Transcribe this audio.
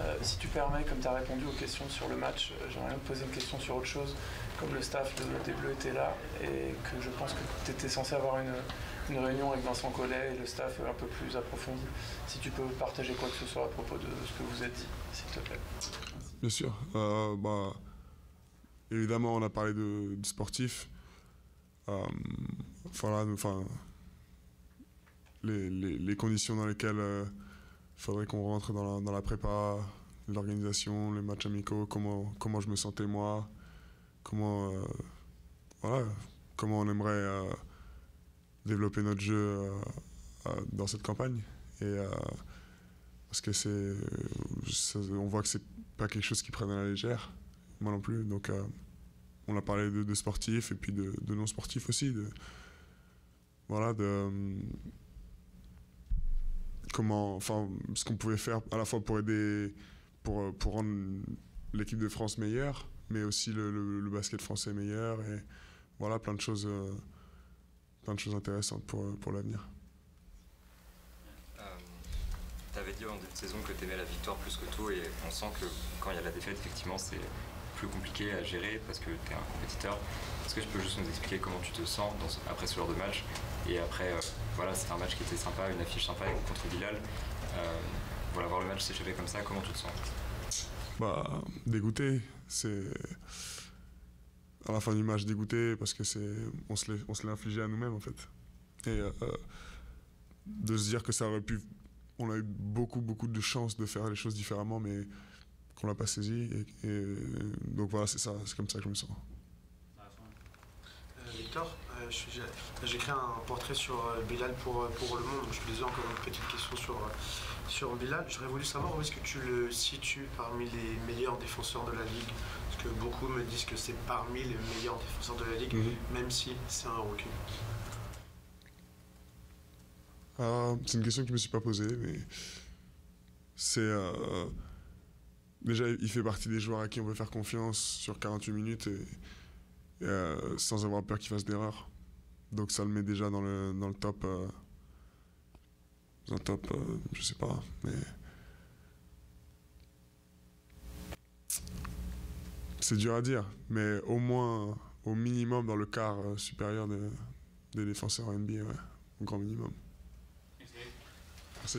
Euh, si tu permets, comme tu as répondu aux questions sur le match, euh, j'aimerais te poser une question sur autre chose. Comme le staff de, des Bleus était là et que je pense que tu étais censé avoir une, réunion avec Vincent Collet et le staff un peu plus approfondi. Si tu peux partager quoi que ce soit à propos de ce que vous êtes dit, s'il te plaît. Bien sûr. Euh, bah, évidemment, on a parlé de, de sportifs. Euh, enfin, les, conditions dans lesquelles il faudrait qu'on rentre dans la, dans la prépa, l'organisation, les matchs amicaux, comment, comment je me sentais moi, comment, euh, voilà, comment on aimerait euh, développer notre jeu euh, dans cette campagne. Et, parce que c'est, on voit que c'est pas quelque chose qui prenne à la légère, moi non plus. Donc, on a parlé de, sportifs et puis de, non sportifs aussi. Voilà, de comment, enfin, ce qu'on pouvait faire à la fois pour aider, pour, pour rendre l'équipe de France meilleure, mais aussi le, basket français meilleur et voilà, plein de choses, euh, plein de choses intéressantes pour, pour l'avenir. Euh, tu avais dit en début de saison que tu aimais la victoire plus que tout et on sent que quand il y a la défaite, effectivement, c'est plus compliqué à gérer parce que tu es un compétiteur. Est-ce que tu peux juste nous expliquer comment tu te sens après ce genre de match Et après, euh, voilà, c'était un match qui était sympa, une affiche sympa contre Bilal. Euh, voilà, voir le match s'échapper comme ça, comment tu te sens? Bah, dégoûté. C'est. À la fin du match, dégoûté parce que c'est. On se l'est infligé à nous-mêmes en fait. Et euh, de se dire que ça aurait pu. On a eu beaucoup, beaucoup de chance de faire les choses différemment, mais qu'on l'a pas saisi. Et, et, donc voilà, c'est ça, c'est comme ça que je me sens. Euh, Victor, euh, j'ai créé un portrait sur euh, Bilal pour, pour Le Monde. Je te disais encore une petite question sur, sur Bilal. J'aurais voulu savoir où est-ce que tu le situes parmi les meilleurs défenseurs de la Ligue? Parce que beaucoup me disent que c'est parmi les meilleurs défenseurs de la Ligue, mm -hmm. même si c'est un rookie. Ah, c'est une question que je ne me suis pas posée, mais c'est... Euh, déjà, il fait partie des joueurs à qui on peut faire confiance sur 48 minutes et, et euh, sans avoir peur qu'il fasse d'erreurs. Donc ça le met déjà dans le, dans le top. Euh, dans le top, euh, je sais pas, mais. C'est dur à dire, mais au moins, au minimum, dans le quart supérieur de, des défenseurs NBA, ouais, au grand minimum. Merci. Merci.